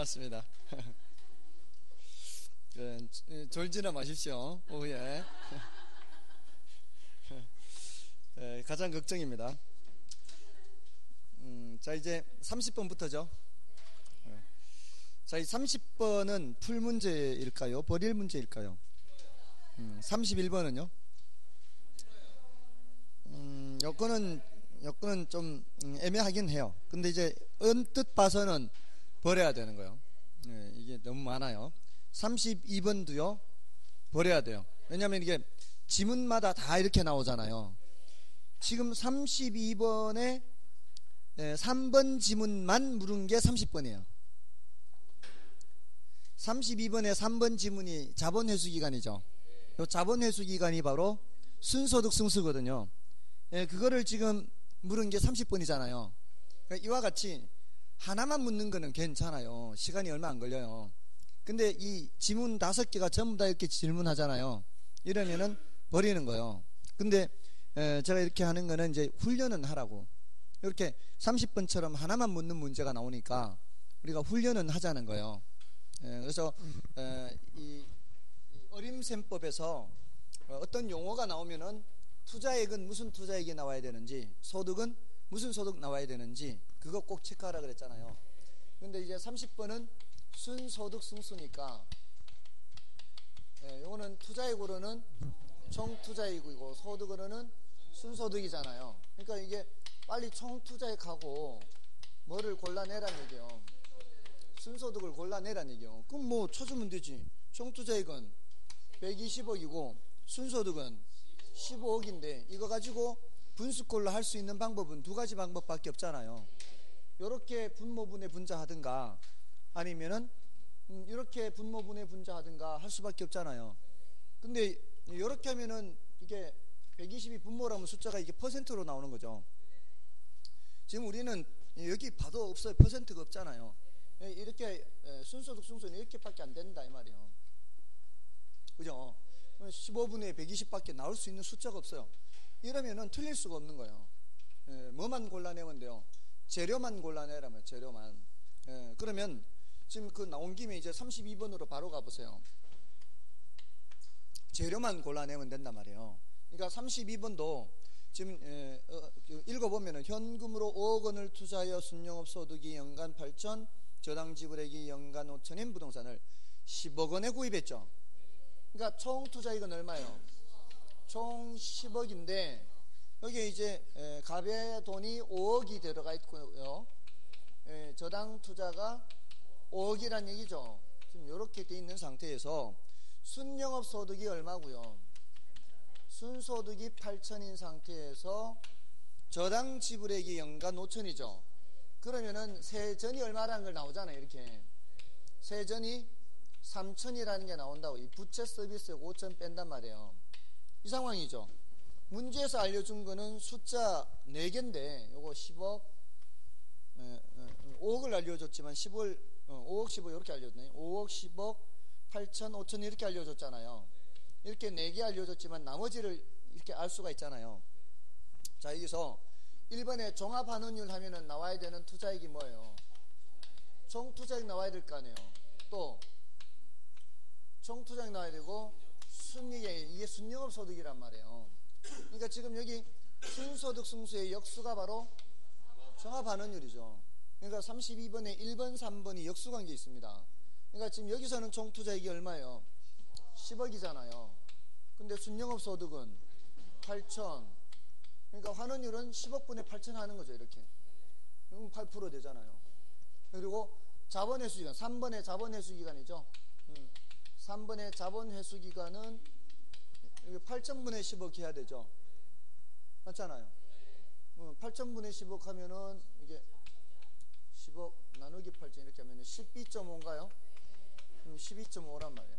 고맙습니다. 그, 졸지나 마십시오. 오후에. 예, 가장 걱정입니다. 음, 자, 이제 30번부터죠. 예. 자, 이 30번은 풀 문제일까요? 버릴 문제일까요? 음, 31번은요? 음, 여건은, 여건은 좀 음, 애매하긴 해요. 근데 이제 언뜻 봐서는 버려야 되는 거예요. 예, 이게 너무 많아요. 32번도요, 버려야 돼요. 왜냐하면 이게 지문마다 다 이렇게 나오잖아요. 지금 32번에 3번 지문만 물은 게 30번이에요. 32번에 3번 지문이 자본 회수 기간이죠. 이 자본 회수 기간이 바로 순소득 승수거든요. 예, 그거를 지금 물은 게 30번이잖아요. 그러니까 이와 같이 하나만 묻는 거는 괜찮아요. 시간이 얼마 안 걸려요. 근데 이 지문 다섯 개가 전부 다 이렇게 질문하잖아요. 이러면은 버리는 거예요. 근데 제가 이렇게 하는 거는 이제 훈련은 하라고. 이렇게 30번처럼 하나만 묻는 문제가 나오니까 우리가 훈련은 하자는 거예요. 그래서 이 어림셈법에서 어떤 용어가 나오면은 투자액은 무슨 투자액이 나와야 되는지 소득은 무슨 소득 나와야 되는지 그거 꼭 체크하라 그랬잖아요. 근데 이제 30번은 순소득 승수니까 예, 요거는 투자액으로는 총투자액이고 소득으로는 순소득이잖아요. 그러니까 이게 빨리 총투자액하고 뭐를 골라내란 얘기요. 순소득을 골라내란 얘기요. 그럼 뭐 쳐주면 되지. 총투자액은 120억이고 순소득은 15억인데 이거 가지고 분수꼴로 할 수 있는 방법은 두 가지 방법밖에 없잖아요. 이렇게 분모분의 분자하든가 아니면은 이렇게 분모분의 분자하든가 할 수밖에 없잖아요. 근데 이렇게 하면은 이게 120이 분모라면 숫자가 이게 퍼센트로 나오는 거죠. 지금 우리는 여기 봐도 없어요. 퍼센트가 없잖아요. 이렇게 순서득 순서는 이렇게밖에 안 된다 이 말이에요. 그죠? 15분의 120밖에 나올 수 있는 숫자가 없어요. 이러면은 틀릴 수가 없는 거예요. 뭐만 골라내면 돼요? 재료만 골라내라 면 재료만. 그러면 지금 그 나온 김에 이제 32번으로 바로 가보세요. 재료만 골라내면 된단 말이에요. 그러니까 32번도 지금 에, 어, 그 읽어보면 현금으로 5억 원을 투자하여 순영업 소득이 연간 8천, 저당 지불액이 연간 5천인 부동산을 10억 원에 구입했죠. 그러니까 총 투자액은 얼마예요? 총 10억인데 여기에 이제 에, 갑의 돈이 5억이 들어가 있고요. 에, 저당 투자가 5억이란 얘기죠. 지금 이렇게 돼 있는 상태에서 순영업 소득이 얼마고요? 순소득이 8천인 상태에서 저당 지불액이 연간 5천이죠. 그러면은 세전이 얼마라는 걸 나오잖아요. 이렇게 세전이 3천이라는 게 나온다고 이 부채 서비스 5천 뺀단 말이에요. 이 상황이죠. 문제에서 알려준 거는 숫자 4개인데 요거 10억 5억을 알려줬지만 10월 5억 15 이렇게 알려줬네. 5억 10억 8천 5천 이렇게 알려줬잖아요. 이렇게 네개 알려줬지만 나머지를 이렇게 알 수가 있잖아요. 자, 여기서 1번에 종합환원율 하면은 나와야 되는 투자액이 뭐예요? 총 투자액 나와야 될 거 아니에요. 또 총 투자액 나와야 되고 순이익 이게 순영업 소득이란 말이에요. 그러니까 지금 여기 순소득 승수의 역수가 바로 종합환원율이죠. 그러니까 32번에 1번, 3번이 역수관계 있습니다. 그러니까 지금 여기서는 총 투자액이 얼마예요? 10억이잖아요. 근데 순영업 소득은 8천. 그러니까 환원율은 10억분의 8천 하는 거죠, 이렇게. 그럼 8% 되잖아요. 그리고 자본 회수 기간, 3번의 자본 회수 기간이죠. 3번의 음. 자본 회수 기간은 8천분의 10억 해야 되죠. 맞잖아요. 8천분의 음, 10억 하면은 이게 10억 나누기 8천 이렇게 하면 12.5인가요? 12.5란 말이에요.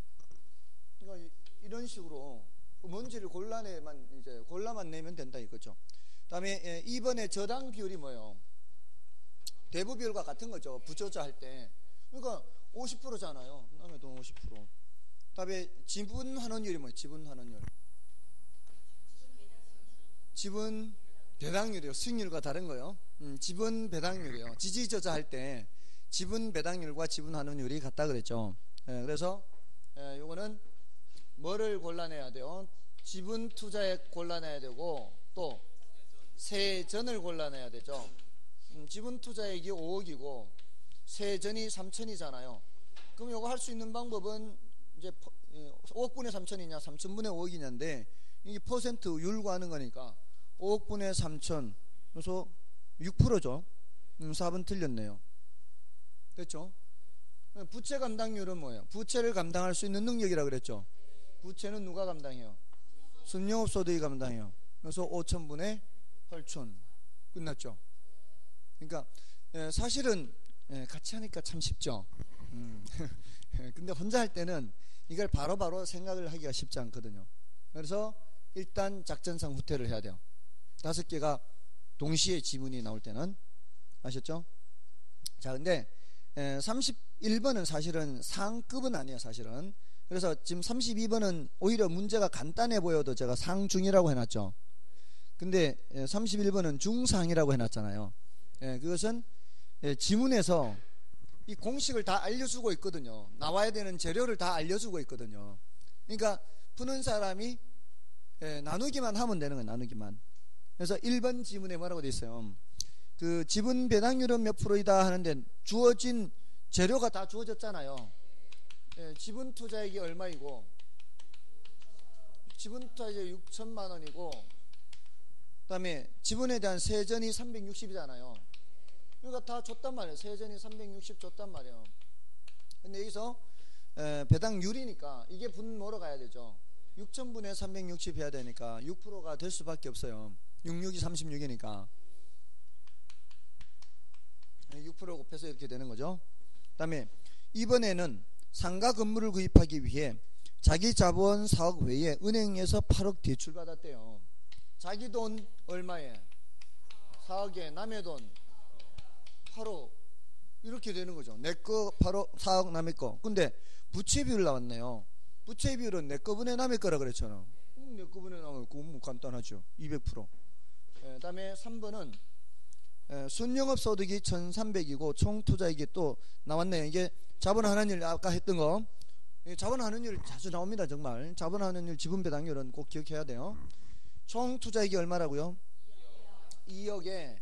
그러니까 이런 식으로 먼지를 골라내만 이제 골라만 내면 된다 이거죠. 다음에 2번에 저당 비율이 뭐예요? 대부 비율과 같은 거죠. 부조자 할 때. 그러니까 50%잖아요. 남의 돈 50%. 다음에 지분 환원율이 뭐예요? 지분 환원율. 지분 배당률이요. 수익률과 다른 거요. 음, 지분 배당률이요. 지지 저자 할 때 지분 배당률과 지분 환원율이 같다 그랬죠. 예, 그래서 예, 요거는 뭐를 골라내야 돼요? 지분 투자액 골라내야 되고 또 세전을 골라내야 되죠. 음, 지분 투자액이 5억이고 세전이 3천이잖아요. 그럼 요거 할 수 있는 방법은 이제 5억분의 3천이냐 3천분의 5억이냐인데 이게 퍼센트 율과 하는 거니까 5억분의 3천 그래서 6%죠. 음, 4번 틀렸네요. 됐죠? 부채 감당률은 뭐예요? 부채를 감당할 수 있는 능력이라 그랬죠. 부채는 누가 감당해요? 순영업소득이 감당해요. 그래서 5천분의 8천 끝났죠. 그러니까 예, 사실은 예, 같이 하니까 참 쉽죠. 음. 근데 혼자 할 때는 이걸 바로바로 바로 생각을 하기가 쉽지 않거든요. 그래서 일단 작전상 후퇴를 해야 돼요. 다섯 개가 동시에 지문이 나올 때는 아셨죠? 자, 근데 31번은 사실은 상급은 아니에요, 사실은. 그래서 지금 32번은 오히려 문제가 간단해 보여도 제가 상중이라고 해놨죠. 근데 31번은 중상이라고 해놨잖아요. 그것은 지문에서 이 공식을 다 알려주고 있거든요. 나와야 되는 재료를 다 알려주고 있거든요. 그러니까 푸는 사람이 나누기만 하면 되는 거예요, 나누기만. 그래서 1번 지문에 뭐라고 돼 있어요? 그 지분 배당률은 몇 프로이다 하는데 주어진 재료가 다 주어졌잖아요. 예, 지분 투자액이 얼마이고 지분 투자액이 6천만 원이고 그다음에 지분에 대한 세전이 360이잖아요. 그러니까 다 줬단 말이에요. 세전이 360 줬단 말이에요. 근데 여기서 에, 배당률이니까 이게 분모로 가야 되죠. 6천분의 360 해야 되니까 6%가 될 수밖에 없어요. 66이 36이니까 6% 곱해서 이렇게 되는 거죠. 그 다음에 이번에는 상가 건물을 구입하기 위해 자기 자본 4억 외에 은행에서 8억 대출받았대요. 자기 돈 얼마에? 4억에 남의 돈 8억 이렇게 되는 거죠. 내 거 8억 4억 남의 거. 근데 부채 비율 나왔네요. 부채 비율은 내 거분의 남의 거라 그랬잖아. 음, 내 거분의 남의 거. 뭐 간단하죠. 200%. 예, 그다음에 3번은 예, 순영업 소득이 1,300이고 총 투자액이 또 나왔네요. 이게 일 아까 했던 거. 자본하는 일 자주 나옵니다. 정말. 자본하는 일 지분 배당률은 꼭 기억해야 돼요. 총 투자액이 얼마라고요? 2억에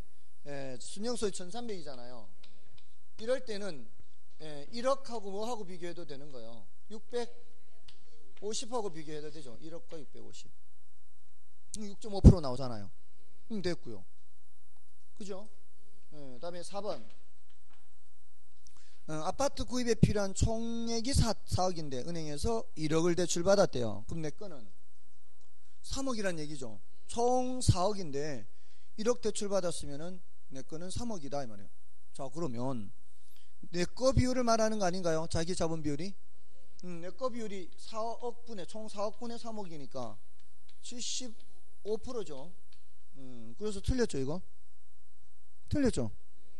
예, 순영소득 1,300이잖아요. 이럴 때는 1억하고 뭐하고 비교해도 되는 거예요. 650하고 비교해도 되죠. 1억과 650. 6.5% 나오잖아요. 그럼 됐고요. 그죠? 네, 다음에 4번. 어, 아파트 구입에 필요한 총액이 4, 4억인데 은행에서 1억을 대출받았대요. 그럼 내 거는 3억이란 얘기죠. 총 4억인데 1억 대출받았으면은 내 거는 3억이다 이 말이에요. 자 그러면 내 거 비율을 말하는 거 아닌가요? 자기 자본 비율이? 음, 내 거 비율이 4억 분의 총 4억 분의 3억이니까 75%죠. 음, 그래서 틀렸죠 이거? 틀렸죠?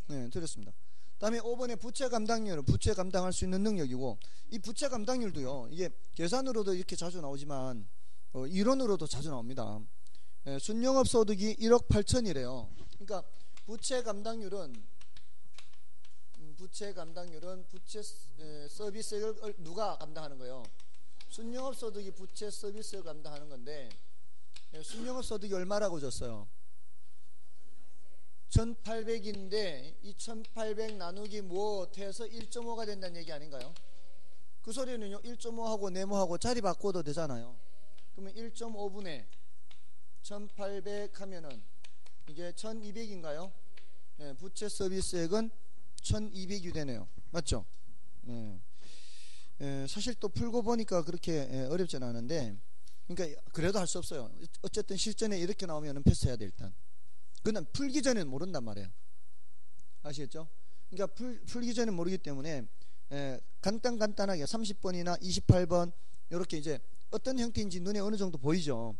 네, 틀렸습니다. 다음에 5번에 부채 감당률은 부채 감당할 수 있는 능력이고 이 부채 감당률도요. 이게 계산으로도 이렇게 자주 나오지만 어, 이론으로도 자주 나옵니다. 예, 순영업 소득이 1억 8천이래요. 그러니까 부채 감당률은 음, 부채 감당률은 부채 서비스를 누가 감당하는 거예요? 순영업 소득이 부채 서비스를 감당하는 건데 예, 순영업 소득이 얼마라고 줬어요? 1800인데 2800 나누기 무엇해서 1.5가 된다는 얘기 아닌가요? 그 소리는요 1.5하고 네모하고 자리 바꿔도 되잖아요 그러면 1.5분의 1800 하면은 이게 1200인가요? 네, 부채 서비스액은 1200이 되네요 맞죠? 네. 에, 사실 또 풀고 보니까 그렇게 에, 어렵진 않은데 그러니까 그래도 할 수 없어요 어쨌든 실전에 이렇게 나오면 패스해야 돼 일단 그는 풀기 전에는 모른단 말이에요. 아시겠죠? 그러니까 풀, 풀기 전에 모르기 때문에 에, 간단 간단하게 30번이나 28번 이렇게 이제 어떤 형태인지 눈에 어느 정도 보이죠.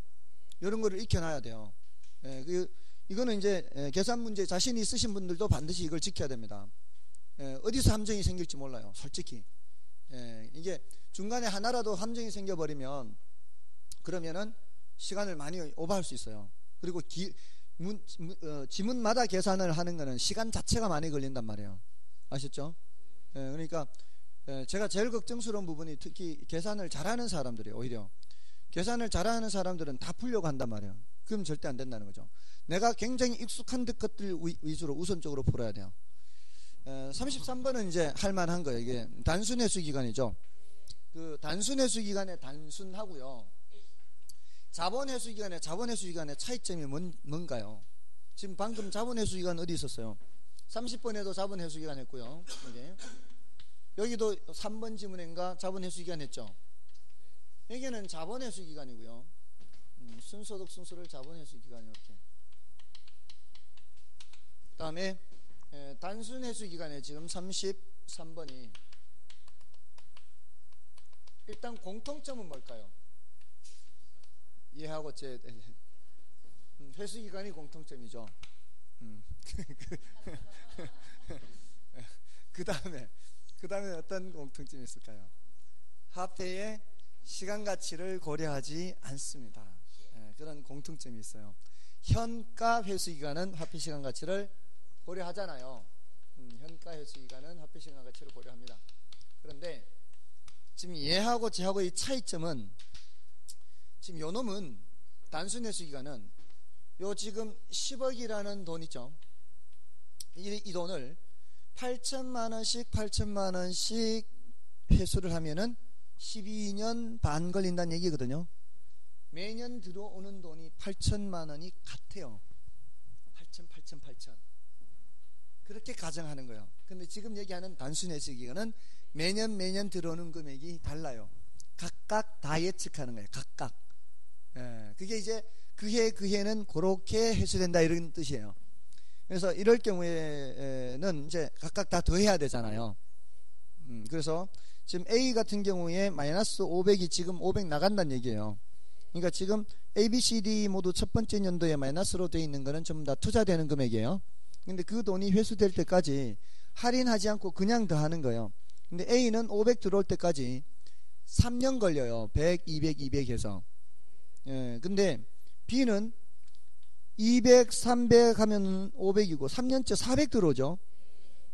이런 거를 익혀놔야 돼요. 에, 그, 이거는 이제 에, 계산 문제 자신이 쓰신 분들도 반드시 이걸 지켜야 됩니다. 에, 어디서 함정이 생길지 몰라요. 솔직히 에, 이게 중간에 하나라도 함정이 생겨버리면 그러면은 시간을 많이 오버할 수 있어요. 그리고 기, 문, 어, 지문마다 계산을 하는 거는 시간 자체가 많이 걸린단 말이에요. 아셨죠? 예, 그러니까 예, 제가 제일 걱정스러운 부분이 특히 계산을 잘하는 사람들이 오히려 계산을 잘하는 사람들은 다 풀려고 한단 말이에요. 그럼 절대 안 된다는 거죠. 내가 굉장히 익숙한 것들 위주로 우선적으로 풀어야 돼요. 33번은 이제 할 만한 거예요. 이게 단순 회수 기간이죠. 그 단순 회수 기간에 단순하고요. 자본 회수 기간에 자본 회수 기간의 차이점이 뭔, 뭔가요? 지금 방금 자본 회수 기간 어디 있었어요? 30번에도 자본 회수 기간 했고요. 여기. 여기도 3번 지문인가 자본 회수 기간 했죠. 여기는 자본 회수 기간이고요. 음, 순소득 순수를 자본 회수 기간 이렇게. 그다음에 단순 회수 기간에 지금 33번이 일단 공통점은 뭘까요? 이해하고 제 음, 회수 기간이 공통점이죠. 음. 그 다음에 그 다음에 어떤 공통점이 있을까요? 화폐의 시간 가치를 고려하지 않습니다. 네, 그런 공통점이 있어요. 현가 회수 기간은 화폐 시간 가치를 고려하잖아요. 음, 현가 회수 기간은 화폐 시간 가치를 고려합니다. 그런데 지금 얘하고 쟤하고 의 차이점은 지금 요 놈은 단순 회수 기간은 요 지금 10억이라는 돈 있죠. 이, 이 돈을 8천만 원씩 8천만 원씩 회수를 하면은 12년 반 걸린다는 얘기거든요. 매년 들어오는 돈이 8천만 원이 같아요. 8천, 8천, 8천. 그렇게 가정하는 거예요. 근데 지금 얘기하는 단순 기간은 매년 매년 들어오는 금액이 달라요. 각각 다 예측하는 거예요. 각각. 예, 그게 이제 그해 그해는 그렇게 회수된다 이런 뜻이에요. 그래서 이럴 경우에는 이제 각각 다 더해야 되잖아요. 음, 그래서 지금 A 같은 경우에 마이너스 500이 지금 500 나간다는 얘기예요. 그러니까 지금 A, B, C, D 모두 첫 번째 연도에 마이너스로 되어 있는 거는 전부 다 투자되는 금액이에요. 근데 그 돈이 회수될 때까지 할인하지 않고 그냥 더하는 거예요. 근데 A는 500 들어올 때까지 3년 걸려요. 100, 200, 200 해서. 예, 근데 B는 200, 300 하면 500이고 3년째 400 들어오죠.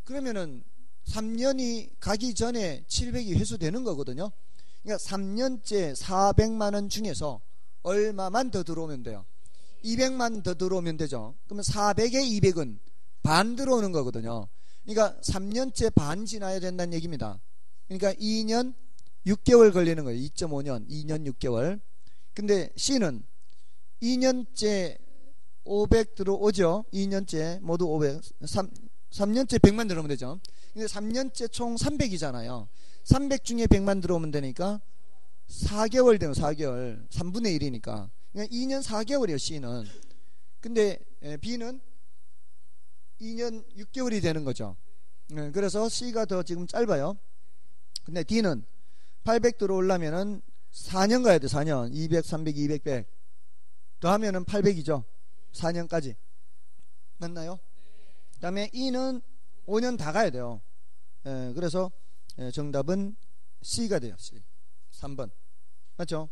그러면은 3년이 가기 전에 700이 회수되는 거거든요. 그러니까 3년째 400만 원 중에서 얼마만 더 들어오면 돼요. 200만 더 들어오면 되죠. 그러면 400에 200은 반 들어오는 거거든요. 그러니까 3년째 반 지나야 된다는 얘기입니다. 그러니까 2년 6개월 걸리는 거예요. 2.5년, 2년 6개월. 근데 C는 2년째 500 들어오죠. 2년째 모두 500. 3, 3년째 100만 들어오면 되죠. 근데 3년째 총 300이잖아요. 300 중에 100만 들어오면 되니까 4개월 되면 4개월. 3분의 1이니까. 그러니까 2년 4개월이에요, C는. 근데 B는 2년 6개월이 되는 거죠. 네, 그래서 C가 더 지금 짧아요. 근데 D는 800 들어오려면은 4년 가야 돼, 4년. 200, 300, 200, 100. 더 하면은 800이죠. 4년까지. 맞나요? 그 다음에 E는 5년 다 가야 돼요. 예, 그래서 예, 정답은 C가 돼요. C. 3번. 맞죠?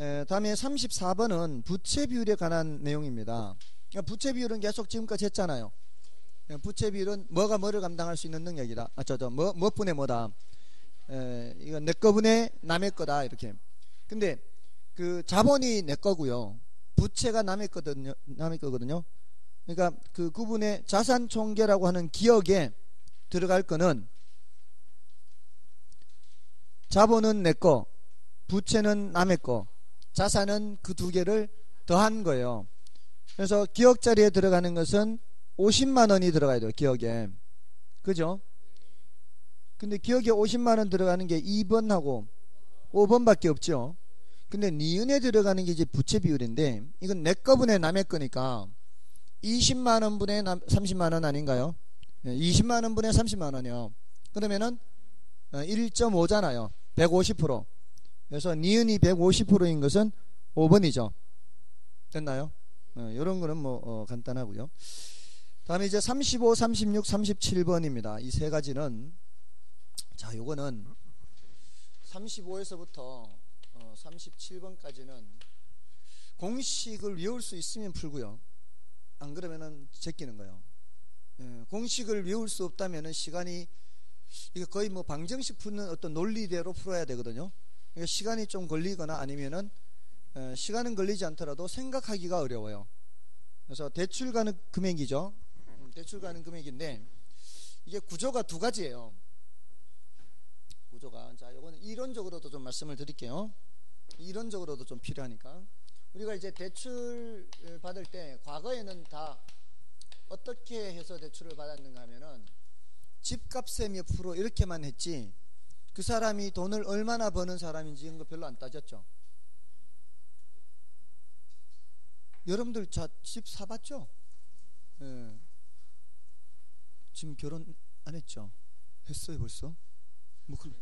예, 다음에 34번은 부채 비율에 관한 내용입니다. 그러니까 부채 비율은 계속 지금까지 했잖아요. 예, 부채 비율은 뭐가 뭐를 감당할 수 있는 능력이다. 아, 저, 저, 뭐, 뭐 분의 뭐다. 에, 이건 내 거분의 남의 거다. 이렇게. 근데 그 자본이 내 거고요. 부채가 남의 거거든요. 남의 거거든요. 그러니까 그 구분의 자산 총계라고 하는 기억에 들어갈 거는 자본은 내 거, 부채는 남의 거, 자산은 그 두 개를 더한 거예요. 그래서 기억 자리에 들어가는 것은 50만 원이 들어가야 돼요. 기억에. 그죠? 근데 기억에 50만 원 들어가는 게 2번하고 5번밖에 없죠. 근데 니은에 들어가는 게 이제 부채 비율인데 이건 내 거분의 남의 거니까 20만 원분의 30만 원 아닌가요? 20만 원분의 30만 원이요. 그러면은 1.5잖아요. 어, 150%. 그래서 니은이 150%인 것은 5번이죠. 됐나요? 이런 어, 거는 뭐 어, 간단하고요. 다음에 이제 35, 36, 37번입니다. 이 세 가지는 자, 요거는 35에서부터 37번까지는 공식을 외울 수 있으면 풀고요. 안 그러면은 제끼는 거예요. 예, 공식을 외울 수 없다면은 시간이 이게 거의 뭐 방정식 푸는 어떤 논리대로 풀어야 되거든요. 그러니까 시간이 좀 걸리거나 아니면은 어, 시간은 걸리지 않더라도 생각하기가 어려워요. 그래서 대출 가는 금액이죠. 음, 대출 가는 금액인데 이게 구조가 두 가지예요. 구조가 자 이거는 이론적으로도 좀 말씀을 드릴게요. 이론적으로도 좀 필요하니까 우리가 이제 대출 받을 때 과거에는 다 어떻게 해서 대출을 받았는가 하면은 집값의 몇 프로 이렇게만 했지 그 사람이 돈을 얼마나 버는 사람인지 이런 거 별로 안 따졌죠. 여러분들 집 사봤죠? 예. 지금 결혼 안 했죠? 했어요 벌써? 뭐 그,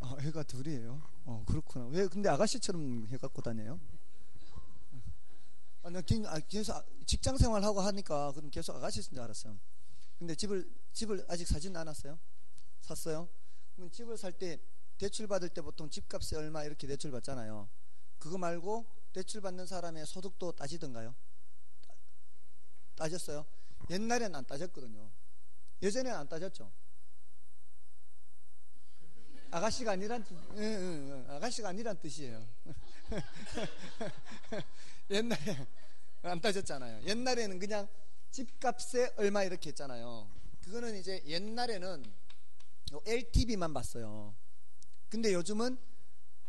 아, 애가 둘이에요. 어 그렇구나. 왜 근데 아가씨처럼 해 갖고 다녀요? 아, 나 아, 계속 직장 생활 하고 하니까 그럼 계속 아가씨인 줄 알았어요. 근데 집을 집을 아직 사진 않았어요? 샀어요? 그럼 집을 살 때 대출 받을 때 보통 집값이 얼마 이렇게 대출 받잖아요. 그거 말고 대출 받는 사람의 소득도 따지던가요? 따졌어요? 옛날에는 안 따졌거든요. 예전에는 안 따졌죠. 아가씨가 아니란 뜻, 응, 응, 아가씨가 아니란 뜻이에요. 옛날에 안 따졌잖아요. 옛날에는 그냥 집값에 얼마 이렇게 했잖아요. 그거는 이제 옛날에는 LTV만 봤어요. 근데 요즘은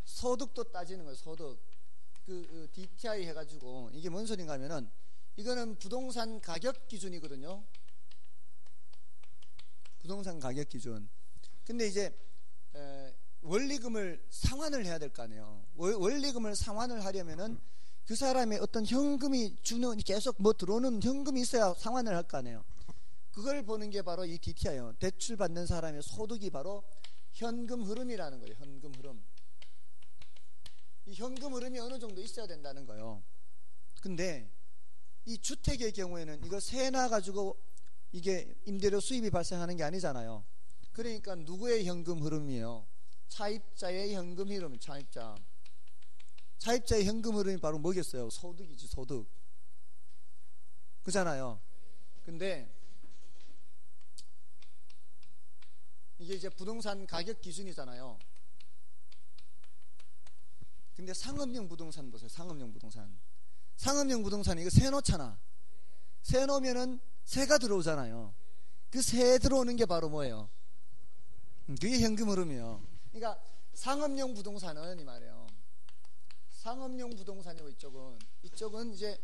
소득도 따지는 거예요. 소득. 그, 그 DTI 해가지고 이게 뭔 소린가 하면은 이거는 부동산 가격 기준이거든요. 부동산 가격 기준. 근데 이제 에, 원리금을 상환을 해야 될 거 아니에요. 원리금을 상환을 하려면은 그 사람의 어떤 현금이 주는 계속 뭐 들어오는 현금이 있어야 상환을 할 거 아니에요. 그걸 보는 게 바로 이 DTI예요. 대출 받는 사람의 소득이 바로 현금 흐름이라는 거예요. 현금 흐름. 이 현금 흐름이 어느 정도 있어야 된다는 거예요. 근데 이 주택의 경우에는 이거 세나 가지고 이게 임대료 수입이 발생하는 게 아니잖아요. 그러니까 누구의 현금 흐름이에요? 차입자의 현금 흐름, 차입자. 차입자의 현금 흐름이 바로 뭐겠어요? 소득이지, 소득. 그잖아요. 근데 이게 이제 부동산 가격 기준이잖아요. 근데 상업용 부동산 보세요. 상업용 부동산. 상업용 부동산 이거 세 놓잖아. 세 놓으면은 새가 들어오잖아요. 그 새 들어오는 게 바로 뭐예요? 음, 그게 현금 흐름이에요. 그러니까 상업용 부동산은 이 말이에요. 상업용 부동산이고 이쪽은 이쪽은 이제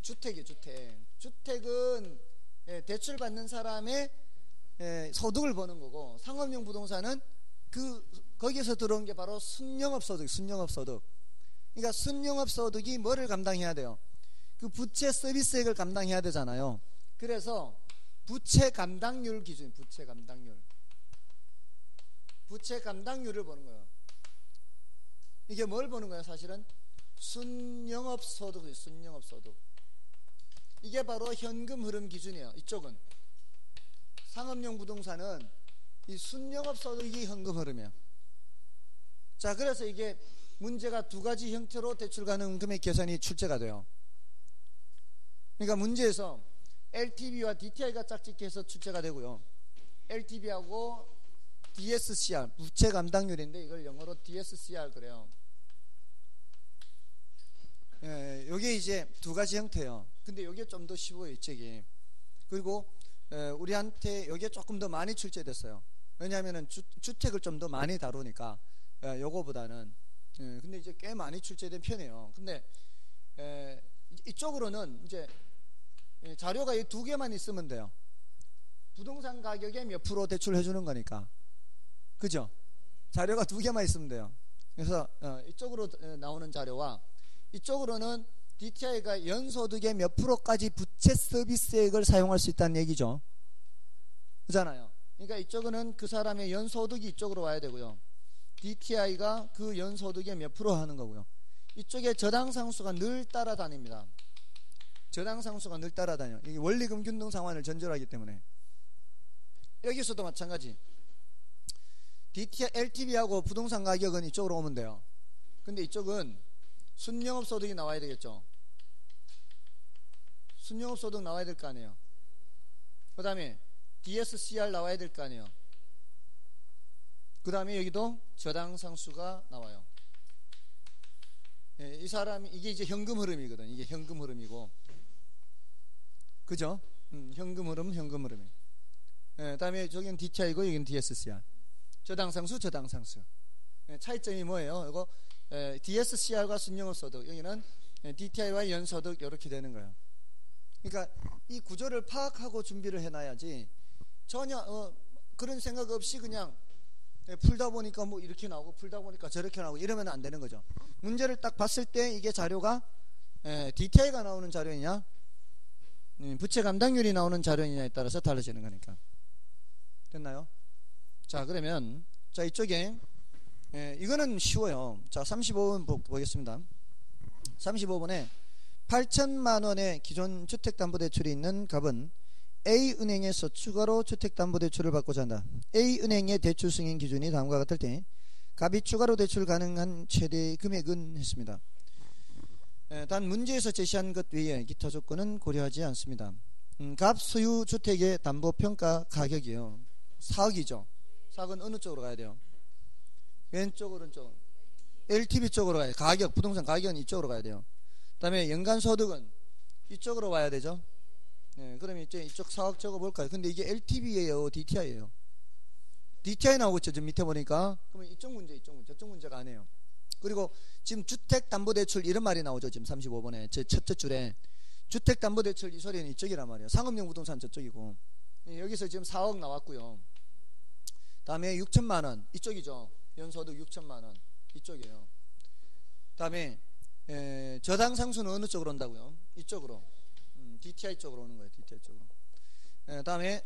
주택이 주택. 주택은 예, 대출 받는 사람의 예, 소득을 버는 거고 상업용 부동산은 그 거기에서 들어온 게 바로 순영업 소득, 순영업 소득. 그러니까 순영업 소득이 뭐를 감당해야 돼요? 그 부채 서비스액을 감당해야 되잖아요. 그래서 부채 감당률 기준, 부채 감당률. 부채 감당률을 보는 거예요. 이게 뭘 보는 거예요, 사실은? 순영업 소득이 순영업 소득. 이게 바로 현금 흐름 기준이에요. 이쪽은. 상업용 부동산은 이 순영업 소득이 현금 흐름이에요. 자, 그래서 이게 문제가 두 가지 형태로 대출 가능 금액 계산이 출제가 돼요. 그러니까 문제에서 LTV와 DTI가 짝짓기 해서 출제가 되고요. LTV하고 DSCR, 부채 감당률인데 이걸 영어로 DSCR 그래요. 예, 이게 이제 두 가지 형태예요. 근데 이게 좀 더 쉬워요, 이 책이. 그리고 우리한테 여기에 조금 더 많이 출제됐어요. 왜냐하면 주, 택을 좀 더 많이 다루니까 요거보다는 예, 근데 이제 꽤 많이 출제된 편이에요. 근데 에, 이쪽으로는 이제 자료가 이 두 개만 있으면 돼요. 부동산 가격에 몇 프로 대출해 주는 거니까. 그죠? 자료가 두 개만 있으면 돼요. 그래서 어, 이쪽으로 나오는 자료와 이쪽으로는 DTI가 연소득의 몇 프로까지 부채 서비스액을 사용할 수 있다는 얘기죠. 그잖아요. 그러니까 이쪽은 그 사람의 연소득이 이쪽으로 와야 되고요. DTI가 그 연소득의 몇 프로 하는 거고요. 이쪽에 저당 상수가 늘 따라다닙니다. 저당 상수가 늘 따라다녀. 이게 원리금 균등 상환을 전제하기 때문에. 여기서도 마찬가지. DTI, LTV하고 부동산 가격은 이쪽으로 오면 돼요. 근데 이쪽은 순영업 소득이 나와야 되겠죠. 순영업 소득 나와야 될 거 아니에요. 그 다음에 DSCR 나와야 될 거 아니에요. 그 다음에 여기도 저당 상수가 나와요. 예, 이 사람이 이게 이제 현금 흐름이거든. 이게 현금 흐름이고, 그죠? 음, 현금 흐름, 현금 흐름이. 예, 다음에 저기는 DTI고 여기는 DSCR. 저당 상수, 저당 상수. 예, 차이점이 뭐예요? 이거 예, DSCR과 순영업 소득 여기는 예, DTI와 연소득 이렇게 되는 거예요. 그러니까 이 구조를 파악하고 준비를 해놔야지 전혀 어, 그런 생각 없이 그냥 예, 풀다 보니까 뭐 이렇게 나오고 풀다 보니까 저렇게 나오고 이러면 안 되는 거죠. 문제를 딱 봤을 때 이게 자료가 예, DTI가 나오는 자료냐, 음, 부채 감당률이 나오는 자료냐에 따라서 달라지는 거니까. 됐나요? 자 그러면 자 이쪽에 예, 이거는 쉬워요. 자 35번 보, 보겠습니다. 35번에 8천만 원의 기존 주택담보대출이 있는 갑은 A은행에서 추가로 주택담보대출을 받고자 한다. A은행의 대출 승인 기준이 다음과 같을 때 갑이 추가로 대출 가능한 최대 금액은 했습니다. 에, 단 문제에서 제시한 것 외에 기타 조건은 고려하지 않습니다. 음, 갑 소유 주택의 담보 평가 가격이요. 4억이죠. 4억은 어느 쪽으로 가야 돼요? 왼쪽 오른쪽 LTV 쪽으로 가야 돼요. 가격 부동산 가격은 이쪽으로 가야 돼요. 그다음에 연간 소득은 이쪽으로 와야 되죠. 네, 그러면 이제 이쪽 사억 적어 볼까요? 근데 이게 LTV예요, DTI예요. DTI 나오고 있죠. 지금 밑에 보니까. 그러면 이쪽 문제, 이쪽 문제, 저쪽 문제가 아니에요. 그리고 지금 주택담보대출 이런 말이 나오죠. 지금 35번에 제 첫째 줄에 주택담보대출 이 소리는 이쪽이란 말이에요. 상업용 부동산 저쪽이고 네, 여기서 지금 4억 나왔고요. 다음에 6천만 원 이쪽이죠. 연소득 6천만 원 이쪽이에요. 다음에 에, 저당 상수는 어느 쪽으로 온다고요? 이쪽으로. 음, DTI 쪽으로 오는 거예요. DTI 쪽으로. 에, 다음에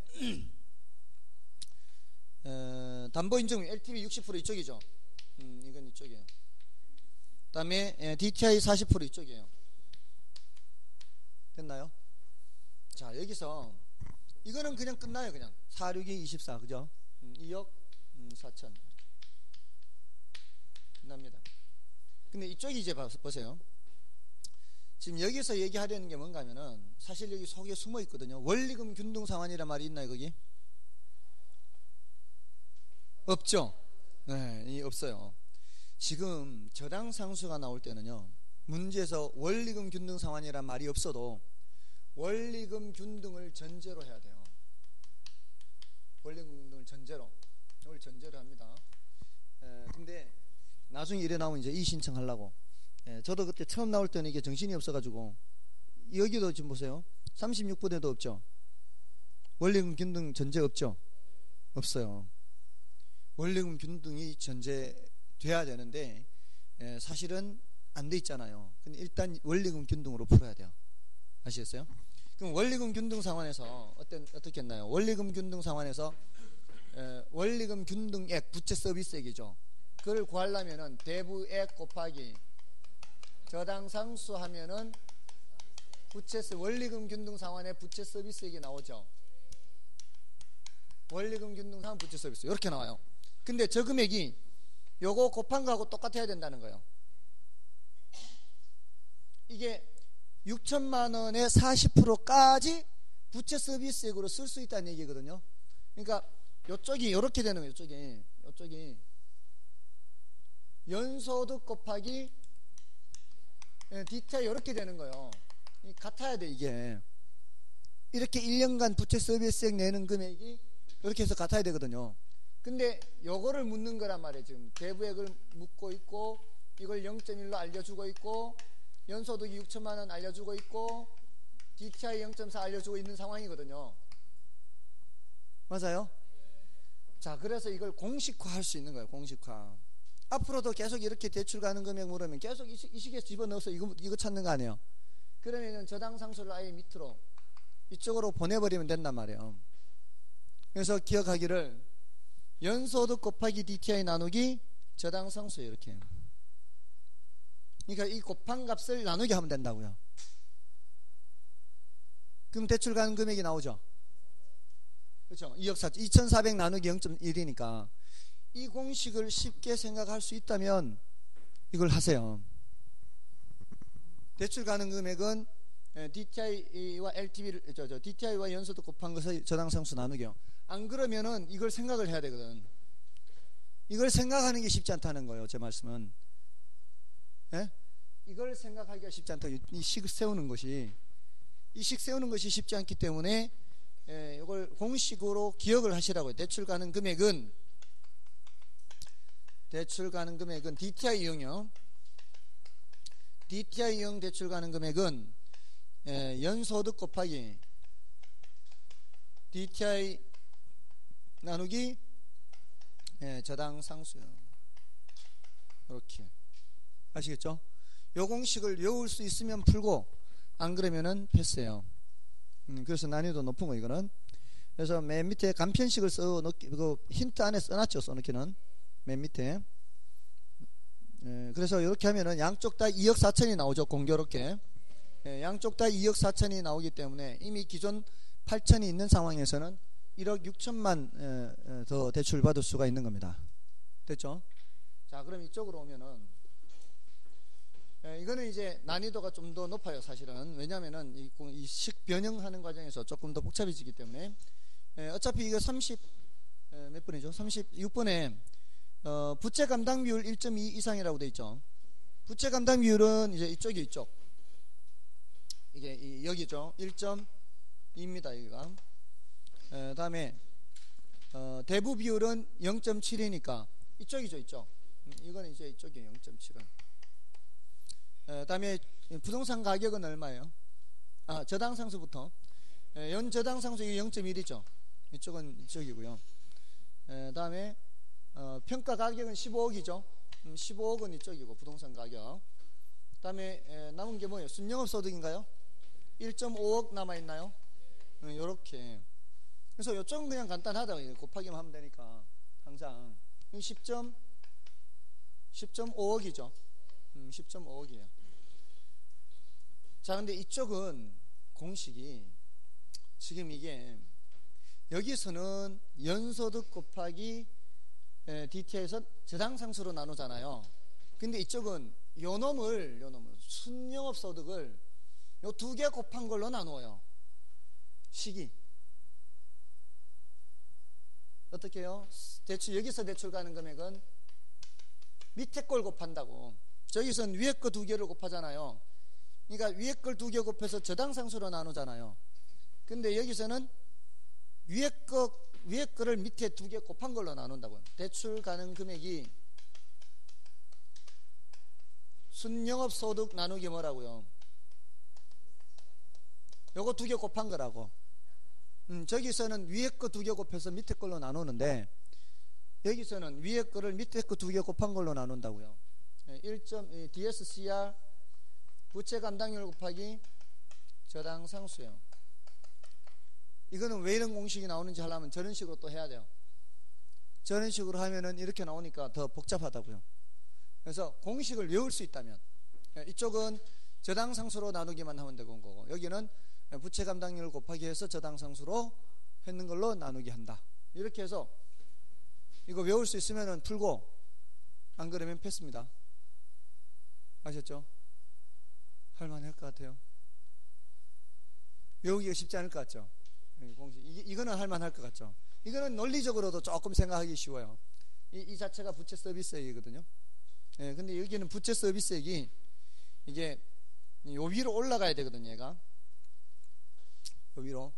에, 담보 인증 LTV 60% 이쪽이죠. 음, 이건 이쪽이에요. 다음에 에, DTI 40% 이쪽이에요. 됐나요? 자 여기서 이거는 그냥 끝나요. 그냥 46이 24 그죠? 음, 2억 음, 4천 끝납니다. 근데 이쪽이 이제 보세요. 지금 여기서 얘기하려는 게 뭔가 하면은 사실 여기 속에 숨어 있거든요. 원리금 균등 상환이란 말이 있나요, 거기? 없죠. 네, 이 없어요. 지금 저당 상수가 나올 때는요. 문제에서 원리금 균등 상환이란 말이 없어도 원리금 균등을 전제로 해야 돼요. 원리금 균등을 전제로. 이걸 전제로 합니다. 에, 근데 나중에 나오면 이제 이 신청하려고. 예, 저도 그때 처음 나올 때는 이게 정신이 없어가지고 여기도 지금 보세요. 36분에도 없죠. 원리금 균등 전제 없죠. 없어요. 원리금 균등이 전제돼야 되는데 예, 사실은 안 돼 있잖아요. 근데 일단 원리금 균등으로 풀어야 돼요. 아시겠어요? 그럼 원리금 균등 상환에서 어떤 어떻게 했나요? 원리금 균등 상환에서 에, 원리금 균등액 부채 서비스액이죠. 그걸 구하려면은 대부액 곱하기 저당 상수 하면은 부채 원리금 균등 상환의 부채 서비스액이 나오죠. 원리금 균등 상환 부채 서비스 이렇게 나와요. 근데 저 금액이 요거 곱한 거하고 똑같아야 된다는 거예요. 이게 6천만 원의 40%까지 부채 서비스액으로 쓸 수 있다는 얘기거든요. 그러니까 요쪽이 이렇게 되는 거예요. 요쪽이 요쪽이 연소득 곱하기 디테일 이렇게 되는 거예요. 같아야 돼 이게. 이렇게 1년간 부채 서비스액 내는 금액이 이렇게 해서 같아야 되거든요. 근데 요거를 묻는 거란 말이에요. 지금 대부액을 묻고 있고 이걸 0.1로 알려주고 있고 연소득이 6천만 원 알려주고 있고 DTI 0.4 알려주고 있는 상황이거든요. 맞아요? 자, 그래서 이걸 공식화할 수 있는 거예요. 공식화. 앞으로도 계속 이렇게 대출 가는 금액 물으면 계속 이, 시기에 집어넣어서 이거, 이거 찾는 거 아니에요. 그러면은 저당 상수를 아예 밑으로 이쪽으로 보내버리면 된단 말이에요. 그래서 기억하기를 연소득 곱하기 DTI 나누기 저당 상수 이렇게. 그러니까 이 곱한 값을 나누게 하면 된다고요. 그럼 대출 가는 금액이 나오죠. 그렇죠. 2억 4천 2,400 나누기 0.1이니까 이 공식을 쉽게 생각할 수 있다면 이걸 하세요. 대출 가능 금액은 DTI와 LTV를 저, 저 DTI와 연소득 곱한 것을 저당 상수 나누기요. 안 그러면은 이걸 생각을 해야 되거든. 이걸 생각하는 게 쉽지 않다는 거예요. 제 말씀은. 예? 이걸 생각하기가 쉽지 않다. 이 식 세우는 것이 이 식 세우는 것이 쉽지 않기 때문에 예, 이걸 공식으로 기억을 하시라고요. 대출 가능 금액은 대출 가능 금액은 DTI 이용요. DTI 이용 대출 가능 금액은 예, 연소득 곱하기 DTI 나누기 예, 저당 상수요. 이렇게 아시겠죠? 요 공식을 외울 수 있으면 풀고 안 그러면은 패스해요. 음, 그래서 난이도 높은 거 이거는. 그래서 맨 밑에 간편식을 써 놓기 그 힌트 안에 써놨죠 써놓기는 맨 밑에. 예, 그래서 이렇게 하면은 양쪽 다 2억 4천이 나오죠 공교롭게. 예, 양쪽 다 2억 4천이 나오기 때문에 이미 기존 8천이 있는 상황에서는 1억 6천만 예, 예, 더 대출 받을 수가 있는 겁니다. 됐죠? 자 그럼 이쪽으로 오면은 예, 이거는 이제 난이도가 좀 더 높아요, 사실은. 왜냐면은 이식 변형하는 과정에서 조금 더 복잡해지기 때문에. 예, 어차피 이거 30, 예, 몇 번이죠? 36번에, 어, 부채 감당 비율 1.2 이상이라고 돼 있죠. 부채 감당 비율은 이제 이쪽이 이쪽. 이게 여기죠. 1.2입니다, 여기가. 에, 다음에, 어, 대부 비율은 0.7이니까 이쪽이죠, 이쪽. 음, 이거는 이제 이쪽이 0.7은. 에, 다음에 부동산 가격은 얼마예요? 아, 저당 상수부터. 에, 연 저당 상수 이 0.1이죠. 이쪽은 이쪽이고요. 에, 다음에 어, 평가 가격은 15억이죠. 음, 15억은 이쪽이고 부동산 가격. 다음에 에, 남은 게 뭐예요? 순영업 소득인가요? 1.5억 남아 있나요? 이렇게. 음, 그래서 이쪽은 그냥 간단하다. 곱하기만 하면 되니까 항상 10. 10.5억이죠. 음, 10.5억이에요. 자, 근데 이쪽은 공식이 지금 이게 여기서는 연소득 곱하기 DT에서 저당상수로 나누잖아요. 근데 이쪽은 요놈을 요놈을 순영업 소득을 요 두 개 곱한 걸로 나누어요. 식이 어떻게 해요? 대출 여기서 대출 가는 금액은 밑에 걸 곱한다고. 저기선 위에 거 두 개를 곱하잖아요. 그러니까 위에 걸 두 개 곱해서 저당상수로 나누잖아요. 근데 여기서는 위에 거 위에 거를 밑에 두 개 곱한 걸로 나눈다고요. 대출 가능 금액이 순영업 소득 나누기 뭐라고요? 요거 두 개 곱한 거라고. 음, 저기서는 위에 거 두 개 곱해서 밑에 걸로 나누는데 여기서는 위에 거를 밑에 거 두 개 곱한 걸로 나눈다고요. 1. DSCR 부채 감당률 곱하기 저당 상수요. 이거는 왜 이런 공식이 나오는지 하려면 저런 식으로 또 해야 돼요. 저런 식으로 하면은 이렇게 나오니까 더 복잡하다고요. 그래서 공식을 외울 수 있다면 예, 이쪽은 저당 상수로 나누기만 하면 되는 거고 여기는 부채 감당률 곱하기 해서 저당 상수로 했는 걸로 나누기 한다. 이렇게 해서 이거 외울 수 있으면은 풀고 안 그러면 패스입니다. 아셨죠? 할만할 것 같아요. 외우기가 쉽지 않을 것 같죠? 공식. 이, 이거는 할만할 것 같죠? 이거는 논리적으로도 조금 생각하기 쉬워요. 이, 이 자체가 부채 서비스액이거든요. 예, 근데 여기는 부채 서비스액이 이게 요 위로 올라가야 되거든요, 얘가. 요 위로.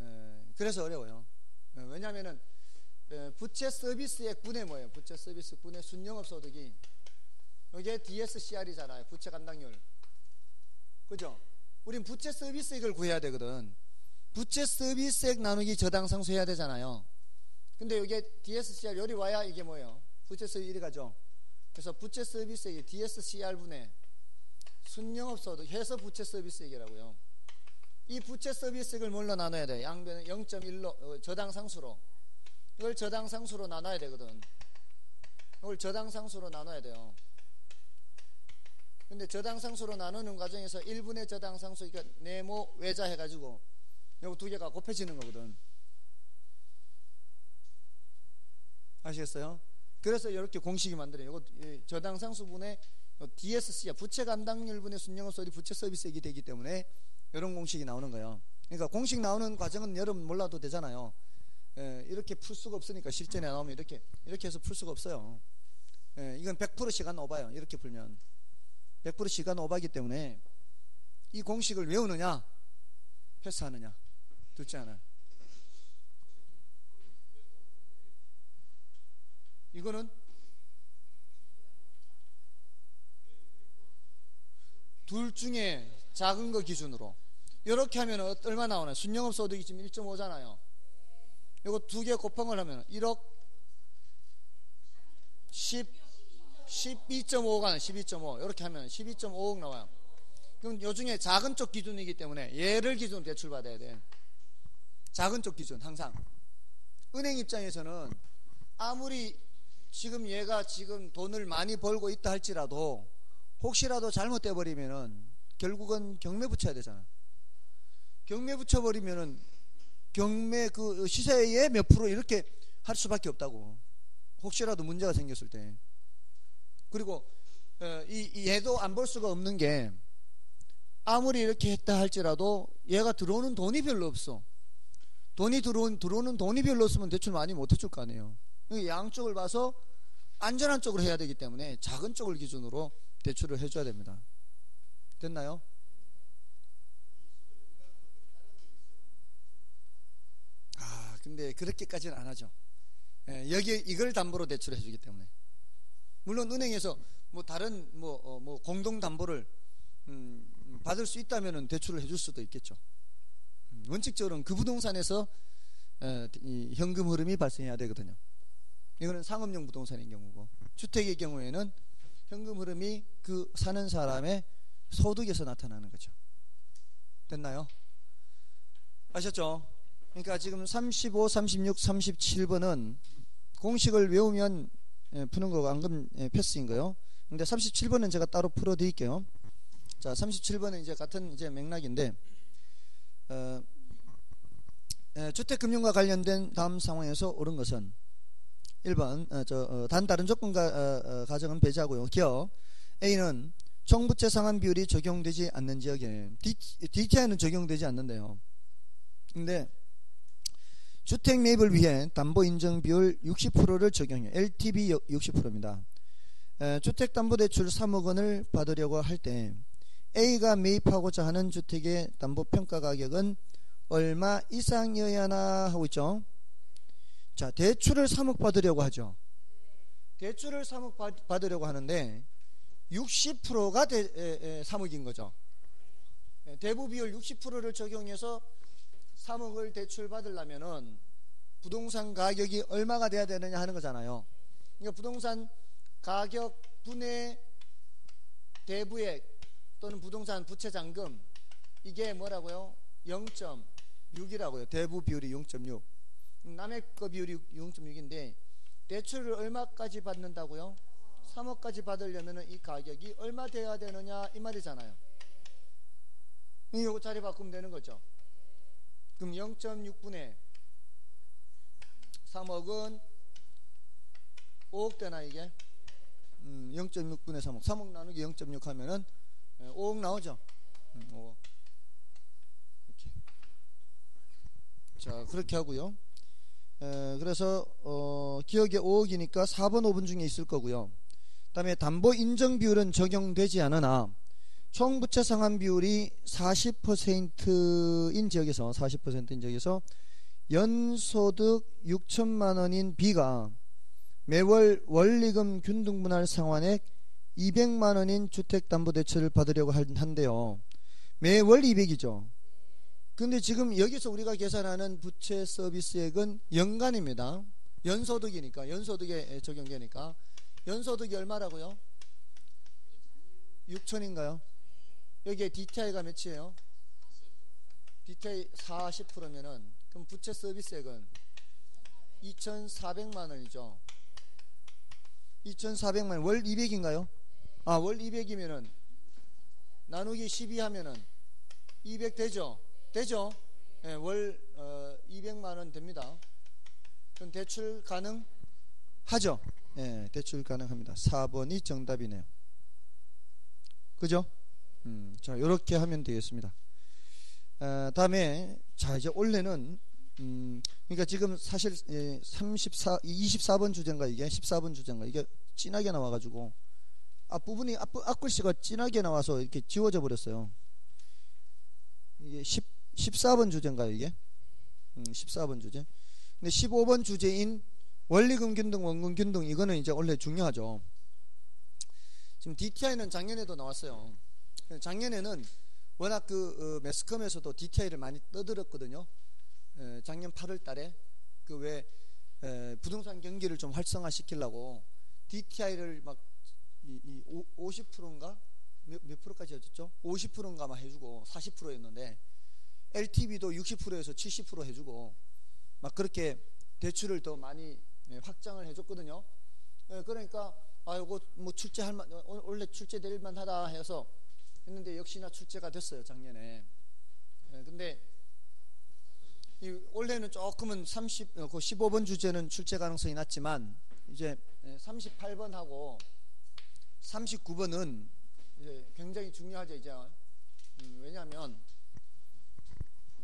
예, 그래서 어려워요. 예, 왜냐면은 예, 부채 서비스액 분의 뭐예요? 부채 서비스 분의 순영업 소득이 이게 DSCR이잖아요. 부채 감당률. 그죠? 우린 부채 서비스액을 구해야 되거든. 부채 서비스액 나누기 저당 상수해야 되잖아요. 근데 이게 DSCR 여기 와야 이게 뭐예요? 부채 서비스 1이 가죠. 그래서 부채 서비스액이 DSCR분의 순영업소득 해서 부채 서비스액이라고요. 이 부채 서비스액을 뭘로 나눠야 돼? 양변은 0.1로 어, 저당 상수로. 이걸 저당 상수로 나눠야 되거든. 이걸 저당 상수로 나눠야 돼요. 근데 저당 상수로 나누는 과정에서 1분의 저당 상수, 그러니까 네모 외자 해가지고 요거 두 개가 곱해지는 거거든. 아시겠어요? 그래서 이렇게 공식이 만들어요. 요거 저당 상수분의 DSCR 부채 감당률분의 순영업 소득이 부채 서비스액이 되기 때문에 이런 공식이 나오는 거예요. 그러니까 공식 나오는 과정은 여러분 몰라도 되잖아요. 예, 이렇게 풀 수가 없으니까 실전에 나오면 이렇게 이렇게 해서 풀 수가 없어요. 예, 이건 100% 시간 오바요. 이렇게 풀면 100% 시간 오바기 때문에 이 공식을 외우느냐 패스하느냐 둘째 하나. 이거는 둘 중에 작은 거 기준으로 이렇게 하면 얼마 나오나요? 순영업 소득이 지금 1.5잖아요. 이거 두 개 곱한 걸 하면 1억 10 12.5가 12.5 이렇게 하면 12.5억 나와요. 그럼 요 중에 작은 쪽 기준이기 때문에 얘를 기준으로 대출 받아야 돼. 작은 쪽 기준 항상. 은행 입장에서는 아무리 지금 얘가 지금 돈을 많이 벌고 있다 할지라도 혹시라도 잘못돼 버리면은 결국은 경매 붙여야 되잖아. 경매 붙여 버리면은 경매 그 시세의 몇 프로 이렇게 할 수밖에 없다고. 혹시라도 문제가 생겼을 때. 그리고 어, 이, 얘도 안 볼 수가 없는 게 아무리 이렇게 했다 할지라도 얘가 들어오는 돈이 별로 없어. 돈이 들어온, 들어오는 돈이 별로 없으면 대출 많이 못 해줄 거 아니에요. 양쪽을 봐서 안전한 쪽으로 해야 되기 때문에 작은 쪽을 기준으로 대출을 해줘야 됩니다. 됐나요? 아, 근데 그렇게까지는 안 하죠. 예, 여기 이걸 담보로 대출해 주기 때문에. 물론 은행에서 뭐 다른 뭐, 어, 뭐 공동 담보를 음, 받을 수 있다면 대출을 해줄 수도 있겠죠. 음, 원칙적으로는 그 부동산에서 에, 이 현금 흐름이 발생해야 되거든요. 이거는 상업용 부동산인 경우고 주택의 경우에는 현금 흐름이 그 사는 사람의 소득에서 나타나는 거죠. 됐나요? 아셨죠? 그러니까 지금 35, 36, 37번은 공식을 외우면 예, 푸는 거가 금 예, 패스인 거요. 근데 37번은 제가 따로 풀어 드릴게요. 자, 37번은 이제 같은 이제 맥락인데 어, 예, 주택금융과 관련된 다음 상황에서 옳은 것은 1번 어, 저, 어, 단 다른 조건과 어, 어, 가정은 배제하고요. 기억 A는 총부채 상환 비율이 적용되지 않는 지역에 DTI는 적용되지 않는데요. 근데 주택 매입을 위해 담보 인정 비율 60%를 적용해 LTV 60%입니다. 주택담보대출 3억 원을 받으려고 할 때 A가 매입하고자 하는 주택의 담보 평가 가격은 얼마 이상이어야 하나 하고 있죠. 자, 대출을 3억 받으려고 하죠. 대출을 3억 받, 으려고 하는데 60%가 대, 에, 에, 3억인 거죠. 대부 비율 60%를 적용해서 3억을 대출 받으려면은 부동산 가격이 얼마가 돼야 되느냐 하는 거잖아요. 그러니까 부동산 가격 분의 대부액 또는 부동산 부채 잔금 이게 뭐라고요? 0.6이라고요. 대부 비율이 0.6. 남의 거 비율이 0.6인데 대출을 얼마까지 받는다고요? 3억까지 받으려면 이 가격이 얼마 돼야 되느냐 이 말이잖아요. 이거 자리 바꾸면 되는 거죠. 그럼 0.6분의 3억은 5억 되나 이게? 음, 0.6분의 3억. 3억 나누기 0.6 하면은 5억 예, 나오죠. 음, 5억. 이렇게. 자, 그렇게 하고요. 에, 그래서 어, 기억에 5억이니까 4번, 5번 중에 있을 거고요. 그다음에 담보 인정 비율은 적용되지 않으나 총 부채 상환 비율이 40%인 지역에서 40%인 지역에서 연소득 6천만 원인 B가 매월 원리금 균등분할 상환액 200만 원인 주택담보대출을 받으려고 한대요. 매월 200이죠. 근데 지금 여기서 우리가 계산하는 부채 서비스액은 연간입니다. 연소득이니까 연소득에 적용되니까 연소득이 얼마라고요? 6천인가요? 여기에 DTI가 몇이에요? DTI 40%면은 그럼 부채 서비스액은 2,400만 원이죠. 2,400만 원. 월 200인가요? 아, 월 200이면은 나누기 12 하면은 200 되죠? 되죠? 네, 월 어, 200만 원 됩니다. 그럼 대출 가능하죠? 네, 대출 가능합니다. 4번이 정답이네요. 그죠? 음, 자, 이렇게 하면 되겠습니다. 어, 다음에 자 이제 원래는 음, 그러니까 지금 사실 34, 24번 주제인가 이게 14번 주제인가 이게 진하게 나와가지고 앞부분이 앞, 앞글씨가 진하게 나와서 이렇게 지워져 버렸어요. 이게 10, 14번 주제인가요 이게? 음, 14번 주제. 근데 15번 주제인 원리금 균등, 원금 균등 이거는 이제 원래 중요하죠. 지금 DTI는 작년에도 나왔어요. 작년에는 워낙 그 어, 매스컴에서도 DTI를 많이 떠들었거든요. 에, 작년 8월 달에 그왜 부동산 경기를 좀 활성화시키려고 DTI를 막 이, 이 50%인가 몇, 몇 프로까지 해줬죠? 50%인가 막 해주고 40%였는데 LTV도 60%에서 70% 해주고 막 그렇게 대출을 더 많이 예, 확장을 해줬거든요. 예, 그러니까 아 이거 뭐 출제할 만 어, 원래 출제될 만하다 해서 했는데 역시나 출제가 됐어요 작년에. 예, 근데 이 원래는 조금은 30, 그 15번 주제는 출제 가능성이 낮지만 이제 38번하고 39번은 이제 굉장히 중요하죠 이제 음, 왜냐하면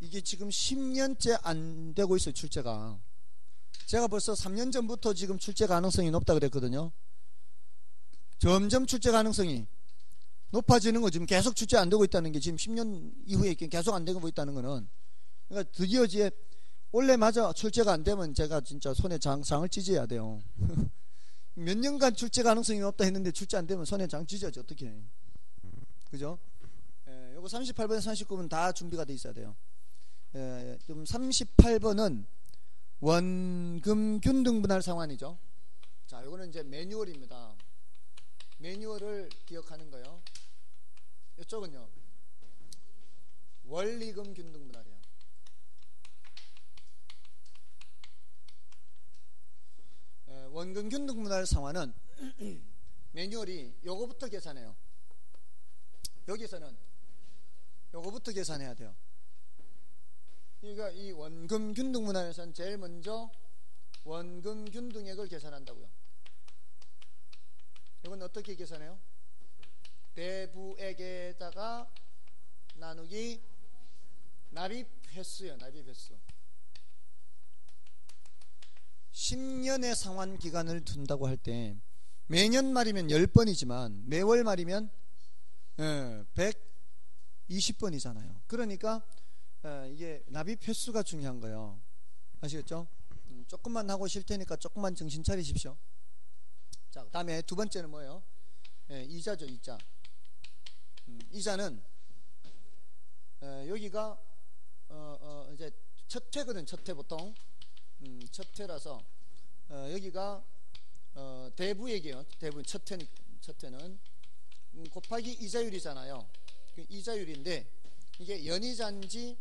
이게 지금 10년째 안 되고 있어요 출제가. 제가 벌써 3년 전부터 지금 출제 가능성이 높다 그랬거든요. 점점 출제 가능성이 높아지는 거 지금 계속 출제 안 되고 있다는 게 지금 10년 이후에 계속 안 되고 있다는 거는. 그러니까 드디어 이제 원래 맞아 출제가 안 되면 제가 진짜 손에 장, 장을 찢어야 돼요. 몇 년간 출제 가능성이 없다 했는데 출제 안 되면 손에 장 찢어야지 어떻게 해. 그죠? 예, 요거 38번, 39번 다 준비가 돼 있어야 돼요. 예, 좀 38번은 원금 균 등 분할 상환이죠. 자, 요거는 이제 매뉴얼입니다. 매뉴얼을 기억하는 거요. 이쪽은요. 원리금 균 등 분할이에요. 예, 원금 균 등 분할 상환은 매뉴얼이 요거부터 계산해요. 여기서는 요거부터 계산해야 돼요. 그러니까 이 원금 균등 문화에서는 제일 먼저 원금 균등액을 계산한다고요. 이건 어떻게 계산해요? 대부액에다가 나누기 납입 횟수요. 납입 횟수. 10년의 상환 기간을 둔다고 할 때 매년 말이면 10번이지만 매월 말이면 예, 120번이잖아요. 그러니까 예, 이게 납입 횟수가 중요한 거예요. 아시겠죠? 음, 조금만 하고 쉴 테니까 조금만 정신 차리십시오. 자, 다음에 두 번째는 뭐예요? 예, 이자죠, 이자. 음, 이자는 예, 여기가 어, 어, 이제 첫 회거든, 첫 회 보통. 음, 첫 회라서 어, 여기가 어, 대부액이에요. 대부 첫 회, 첫 회는 음, 곱하기 이자율이잖아요. 그 이자율인데 이게 연이자인지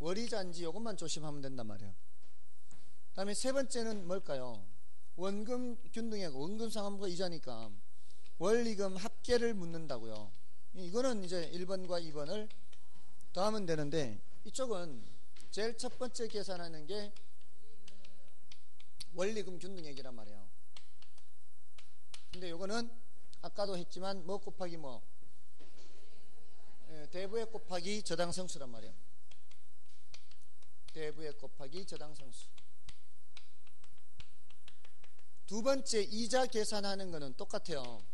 월이자인지 이것만 조심하면 된단 말이에요. 다음에 세 번째는 뭘까요? 원금 균등액, 원금 상환과 이자니까 원리금 합계를 묻는다고요. 이거는 이제 1번과 2번을 더하면 되는데 이쪽은 제일 첫 번째 계산하는 게 원리금 균등액이란 말이에요. 근데 이거는 아까도 했지만 뭐 곱하기 뭐 예, 대부의 곱하기 저당 성수란 말이에요. 대부의 곱하기 저당성수. 두 번째 이자 계산하는 거는 똑같아요.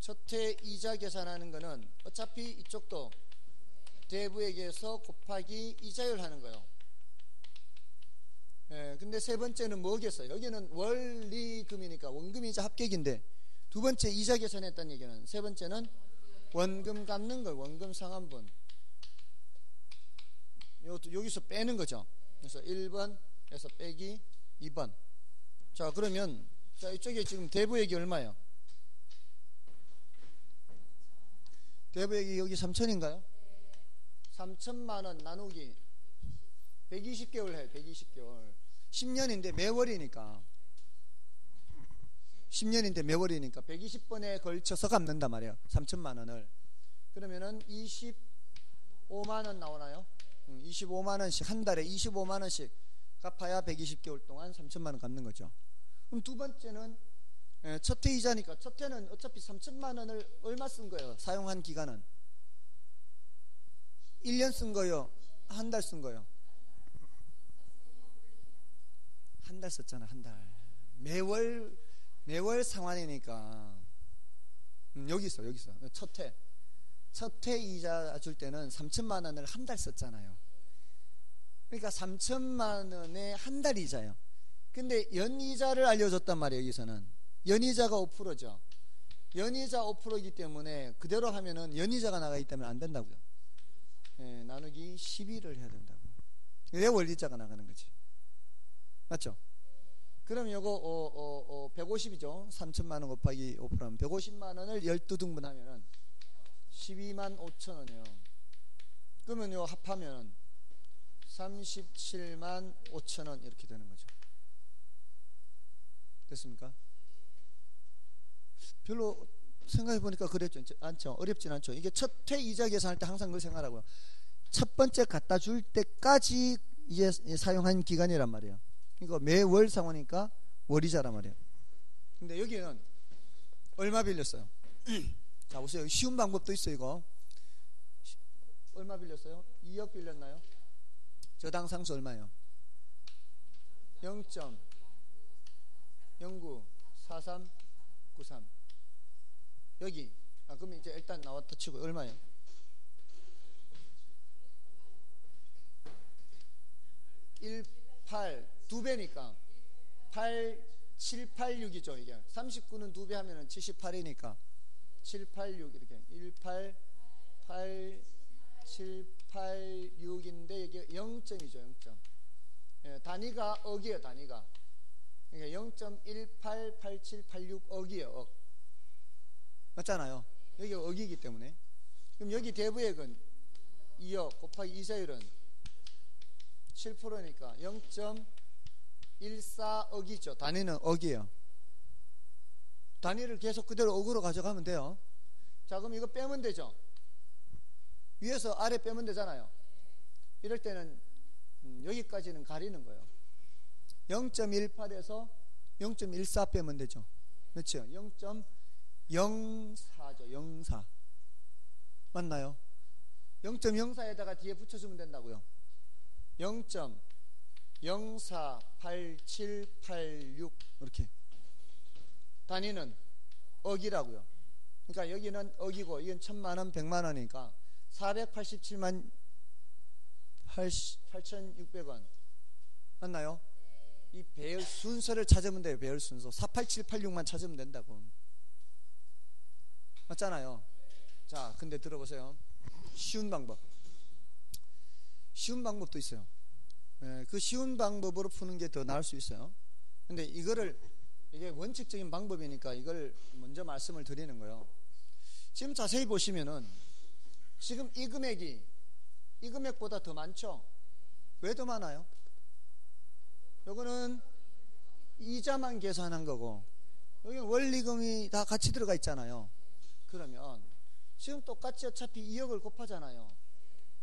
첫회 이자 계산하는 거는 어차피 이쪽도 대부에게서 곱하기 이자율 하는 거예요. 예, 근데 세 번째는 뭐겠어요? 여기는 원리금이니까 원금이자 합격인데 두 번째 이자 계산했다는 얘기는 세 번째는 원금 갚는 걸 원금 상환분 여기서 빼는 거죠. 그래서 1번에서 빼기 2번. 자 그러면 자 이쪽에 지금 대부액이 얼마예요? 대부액이 여기 3천인가요? 3천만 원 나누기 120개월 해요. 120개월. 10년인데 매월이니까 10년인데 매월이니까 120번에 걸쳐서 갚는단 말이에요. 3천만 원을. 그러면은 25만 원 나오나요? 25만 원씩 한 달에 25만 원씩 갚아야 120개월 동안 3천만 원 갚는 거죠. 그럼 두 번째는 예, 첫회 이자니까 첫 회는 어차피 3천만 원을 얼마 쓴 거예요? 사용한 기간은 1년 쓴 거요? 한 달 쓴 거요? 한 달 썼잖아, 한 달. 매월, 매월 상환이니까. 음, 여기 있어, 여기 있어. 첫 회. 첫 회 이자 줄 때는 3천만 원을 한 달 썼잖아요. 그러니까 3천만 원에 한 달 이자요. 근데 연이자를 알려줬단 말이에요, 여기서는. 연이자가 5%죠. 연이자 5%이기 때문에 그대로 하면은 연이자가 나가기 때문에 안 된다고요. 예, 나누기 12를 해야 된다고. 왜 원리자가 나가는 거지? 맞죠? 그럼 요거 어, 어, 어, 150이죠. 3천만 원 곱하기 5%면 150만 원을 12등분 하면은 12만 5천 원이에요. 그러면 요 합하면 37만 5천 원 이렇게 되는 거죠. 됐습니까? 별로 생각해 보니까 그랬죠. 않죠. 어렵진 않죠. 이게 첫 회 이자 계산할 때 항상 그걸 생각하고요. 첫 번째 갖다 줄 때까지 이제 사용한 기간이란 말이에요. 이거 매월 상환이니까 월이자란 말이에요. 근데 여기는 얼마 빌렸어요? 자, 보세요. 쉬운 방법도 있어요, 이거. 얼마 빌렸어요? 2억 빌렸나요? 저당 상수 얼마예요? 0.094393 여기 아 그러면 이제 일단 나왔다 치고 얼마예요? 18 두 배니까 8 7 8 6이죠 이게 39는 두 배 하면 은 78이니까 7 8 6 이렇게 1 8 8 7 8 6인데 이게 0점이죠 0점 예, 단위가 억이에요 단위가 그러니까 0.188786 억이에요 억 맞잖아요. 여기 억이기 때문에. 그럼 여기 대부액은 2억 곱하기 이자율은 7%니까 0.14억이죠. 단위는 억이에요. 단위를 계속 그대로 억으로 가져가면 돼요. 자, 그럼 이거 빼면 되죠. 위에서 아래 빼면 되잖아요. 이럴 때는 음, 여기까지는 가리는 거예요. 0.18에서 0.14 빼면 되죠. 그렇죠? 0.04죠. 04. 맞나요? 0.04에다가 뒤에 붙여주면 된다고요. 0.048786 이렇게. 단위는 억이라고요. 그러니까 여기는 억이고 이건 천만 원, 백만 원이니까 487만 8,600원. 맞나요? 이 배열 순서를 찾으면 돼요. 배열 순서. 48786만 찾으면 된다고. 맞잖아요. 자, 근데 들어보세요. 쉬운 방법. 쉬운 방법도 있어요. 예, 그 쉬운 방법으로 푸는 게 더 나을 수 있어요. 근데 이거를 이게 원칙적인 방법이니까 이걸 먼저 말씀을 드리는 거예요. 지금 자세히 보시면은 지금 이 금액이 이 금액보다 더 많죠? 왜 더 많아요? 요거는 이자만 계산한 거고 여기 원리금이 다 같이 들어가 있잖아요. 그러면 지금 똑같이 어차피 2억을 곱하잖아요.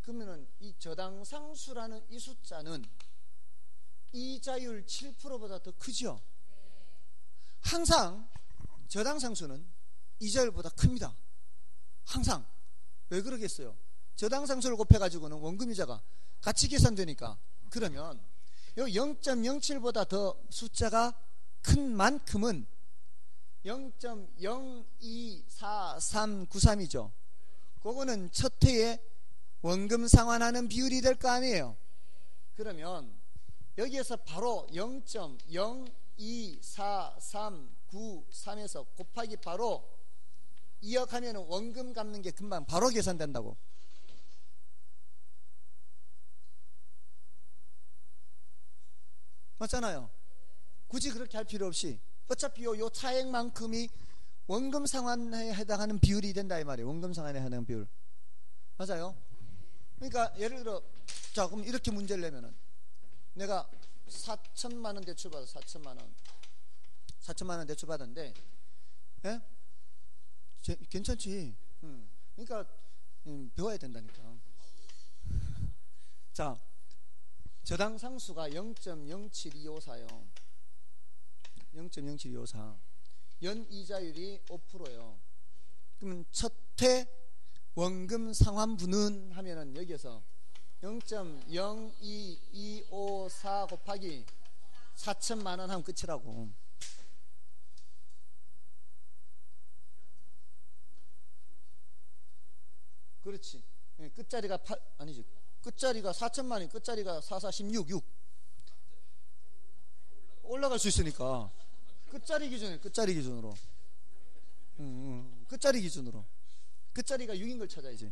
그러면은 이 저당 상수라는 이 숫자는 이자율 7%보다 더 크죠. 항상 저당 상수는 이자율보다 큽니다. 항상 왜 그러겠어요? 저당 상수를 곱해 가지고는 원금 이자가 같이 계산되니까 그러면 요 0.07보다 더 숫자가 큰 만큼은 0.024393이죠. 그거는 첫 해에 원금 상환하는 비율이 될 거 아니에요. 그러면 여기에서 바로 0.024393에서 곱하기 바로 2억 하면 원금 갚는 게 금방 바로 계산된다고. 맞잖아요. 굳이 그렇게 할 필요 없이 어차피 요, 요 차액만큼이 원금 상환에 해당하는 비율이 된다 이 말이에요. 원금 상환에 해당하는 비율. 맞아요. 그러니까 예를 들어 자 그럼 이렇게 문제를 내면은 내가 4천만 원 대출 받아 4천만 원 4천만 원 대출 받았는데 예? 제, 괜찮지. 응. 그러니까 음, 배워야 된다니까. 자 저당 상수가 0.07254요. 0.0724. 연 이자율이 5%예요. 그러면 첫해 원금 상환분은 하면은 여기에서 0.02254 곱하기 4천만 원 하면 끝이라고. 그렇지. 예, 끝자리가 8 아니지. 끝자리가 4천만 원, 끝자리가 4, 4, 16, 6. 올라갈 수 있으니까. 끝자리 기준에 끝자리 기준으로. 응, 응. 끝자리 기준으로. 끝자리가 6인 걸 찾아야지.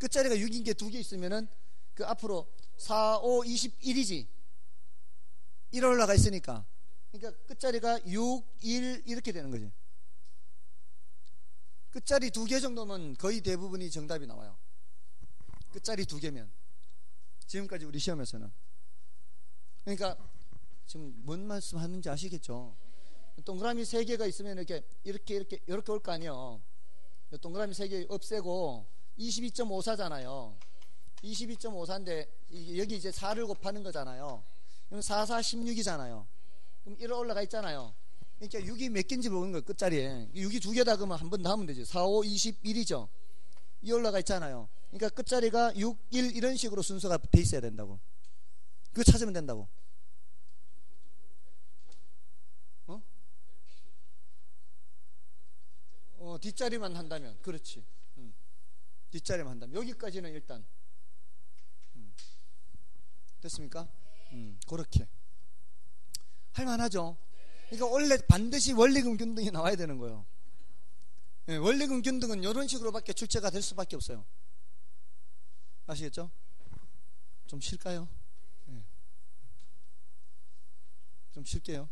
끝자리가 6인 게 두 개 있으면은 그 앞으로 4, 5, 21이지. 1 올라가 있으니까. 그러니까 끝자리가 6, 1 이렇게 되는 거지. 끝자리 두 개 정도면 거의 대부분이 정답이 나와요. 끝자리 두 개면. 지금까지 우리 시험에서는. 그러니까 지금 뭔 말씀 하는지 아시겠죠? 동그라미 세 개가 있으면 이렇게 이렇게 이렇게 이렇게 올 거 아니에요. 동그라미 세 개 없애고 22.54잖아요. 22.54인데 여기 이제 4를 곱하는 거잖아요. 그럼 4, 4, 16이잖아요. 그럼 1 올라가 있잖아요. 그러니까 6이 몇 개인지 모르는 거예요. 끝자리에. 6이 두 개다 그러면 한 번 더 하면 되지. 4, 5, 21이죠. 2 올라가 있잖아요. 그러니까 끝자리가 6, 1 이런 식으로 순서가 돼 있어야 된다고. 그거 찾으면 된다고. 어? 어, 뒷자리만 한다면. 그렇지. 음. 뒷자리만 한다면. 여기까지는 일단. 음. 됐습니까? 음, 그렇게. 할만하죠? 그러니까 원래 반드시 원리금 균등이 나와야 되는 거예요. 예, 원리금 균등은 이런 식으로밖에 출제가 될 수밖에 없어요. 아시겠죠? 좀 쉴까요? 예. 좀 쉴게요.